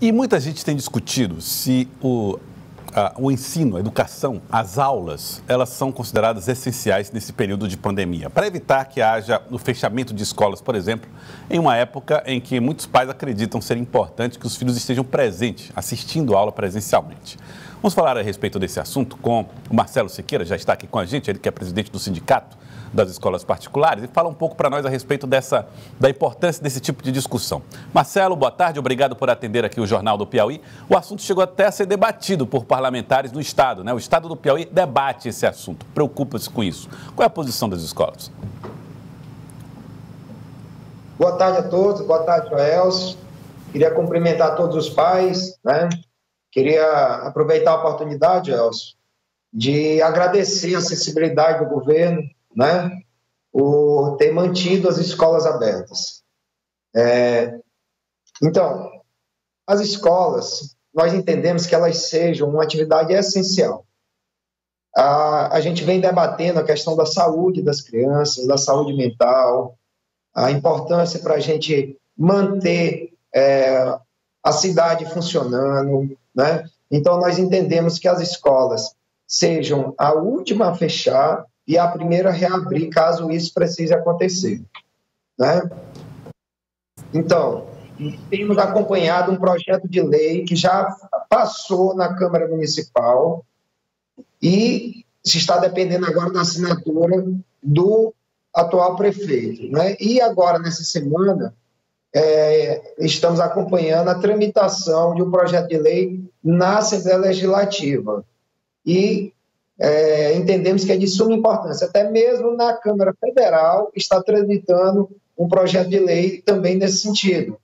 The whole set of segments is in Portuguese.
E muita gente tem discutido se o, o ensino, a educação, as aulas, elas são consideradas essenciais nesse período de pandemia, para evitar que haja o fechamento de escolas, por exemplo, em uma época em que muitos pais acreditam ser importante que os filhos estejam presentes, assistindo a aula presencialmente. Vamos falar a respeito desse assunto com o Marcelo Siqueira, já está aqui com a gente, ele que é presidente do sindicato das escolas particulares e fala um pouco para nós a respeito dessa, da importância desse tipo de discussão. Marcelo, boa tarde, obrigado por atender aqui o Jornal do Piauí. O assunto chegou até a ser debatido por parlamentares no Estado, né? O Estado do Piauí debate esse assunto, preocupa-se com isso. Qual é a posição das escolas? Boa tarde a todos, boa tarde, Joelson. Queria cumprimentar todos os pais, né? Queria aproveitar a oportunidade, Elcio, de agradecer a sensibilidade do governo, né, por ter mantido as escolas abertas. É, então, as escolas, nós entendemos que elas sejam uma atividade essencial. A, a gente vem debatendo a questão da saúde das crianças, da saúde mental, a importância para a gente manter é, a cidade funcionando, né? Então, nós entendemos que as escolas sejam a última a fechar e a primeira a reabrir, caso isso precise acontecer. Né? Então, temos acompanhado um projeto de lei que já passou na Câmara Municipal e se está dependendo agora da assinatura do atual prefeito. Né? E agora, nessa semana, é, estamos acompanhando a tramitação de um projeto de lei na Assembleia Legislativa. E é, entendemos que é de suma importância. Até mesmo na Câmara Federal está tramitando um projeto de lei também nesse sentido.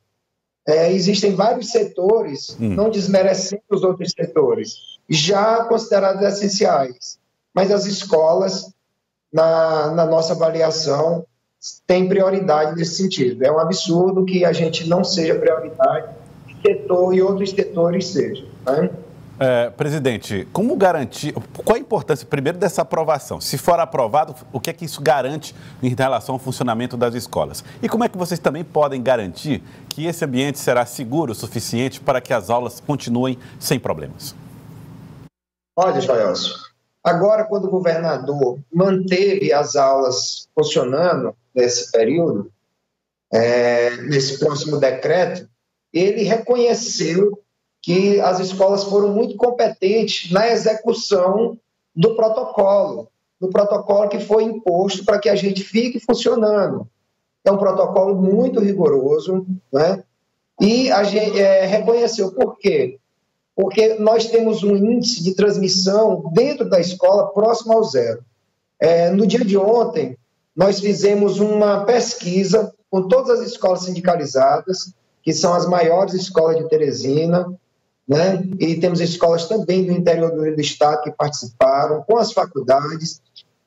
É, existem vários setores, hum. não desmerecendo os outros setores, já considerados essenciais, mas as escolas, na, na nossa avaliação, têm prioridade nesse sentido. É um absurdo que a gente não seja prioridade, setor e outros setores sejam. Né? É, presidente, como garantir, qual a importância primeiro dessa aprovação? Se for aprovado, o que é que isso garante em relação ao funcionamento das escolas? E como é que vocês também podem garantir que esse ambiente será seguro o suficiente para que as aulas continuem sem problemas? Olha, Joelson, agora quando o governador manteve as aulas funcionando nesse período, é, nesse próximo decreto, ele reconheceu que as escolas foram muito competentes na execução do protocolo, do protocolo que foi imposto para que a gente fique funcionando. É um protocolo muito rigoroso, né? E a gente é, reconheceu por quê? Porque nós temos um índice de transmissão dentro da escola próximo ao zero. É, no dia de ontem, nós fizemos uma pesquisa com todas as escolas sindicalizadas, que são as maiores escolas de Teresina, né? E temos escolas também do interior do estado que participaram, com as faculdades,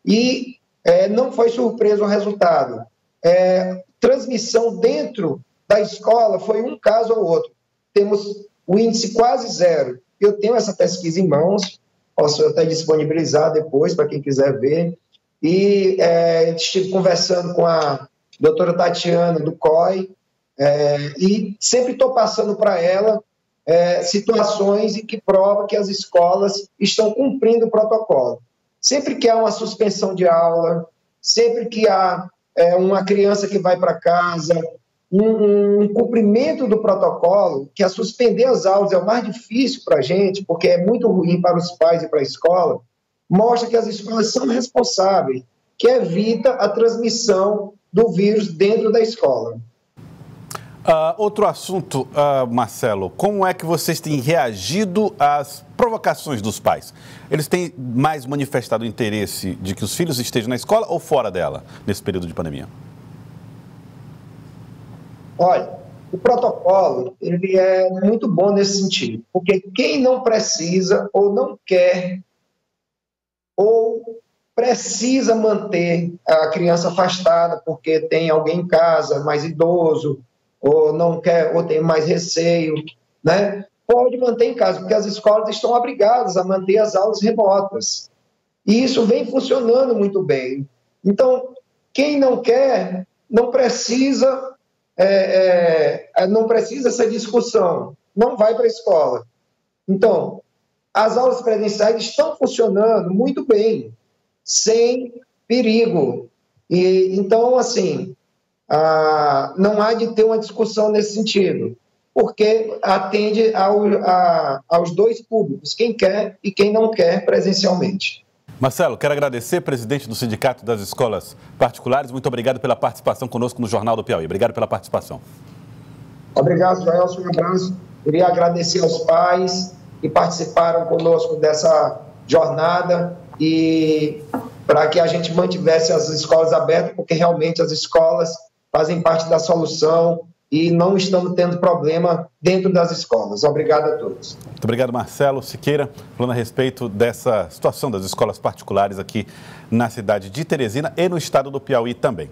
e é, não foi surpresa o resultado. É, transmissão dentro da escola foi um caso ou outro. Temos o índice quase zero. Eu tenho essa pesquisa em mãos, posso até disponibilizar depois para quem quiser ver. E é, estive conversando com a doutora Tatiana do COI, é, e sempre estou passando para ela é, situações em que prova que as escolas estão cumprindo o protocolo. Sempre que há uma suspensão de aula, sempre que há é, uma criança que vai para casa, um, um, cumprimento do protocolo, que a suspender as aulas é o mais difícil para a gente, porque é muito ruim para os pais e para a escola, mostra que as escolas são responsáveis, que evita a transmissão do vírus dentro da escola. Uh, outro assunto, uh, Marcelo, como é que vocês têm reagido às provocações dos pais? Eles têm mais manifestado interesse de que os filhos estejam na escola ou fora dela nesse período de pandemia? Olha, o protocolo ele é muito bom nesse sentido, porque quem não precisa ou não quer ou precisa manter a criança afastada porque tem alguém em casa mais idoso ou não quer, ou tem mais receio, né? Pode manter em casa, porque as escolas estão obrigadas a manter as aulas remotas. E isso vem funcionando muito bem. Então, quem não quer, não precisa, é, é, não precisa essa discussão. não vai para a escola. Então, as aulas presenciais estão funcionando muito bem, sem perigo. E então, assim, ah, não há de ter uma discussão nesse sentido, porque atende ao, a, aos dois públicos, quem quer e quem não quer presencialmente. Marcelo, quero agradecer, presidente do Sindicato das Escolas Particulares. Muito obrigado pela participação conosco no Jornal do Piauí. Obrigado pela participação. Obrigado, Joel. Um abraço. Queria agradecer aos pais que participaram conosco dessa jornada e para que a gente mantivesse as escolas abertas, porque realmente as escolas fazem parte da solução e não estamos tendo problema dentro das escolas. Obrigado a todos. Muito obrigado, Marcelo Siqueira, falando a respeito dessa situação das escolas particulares aqui na cidade de Teresina e no estado do Piauí também.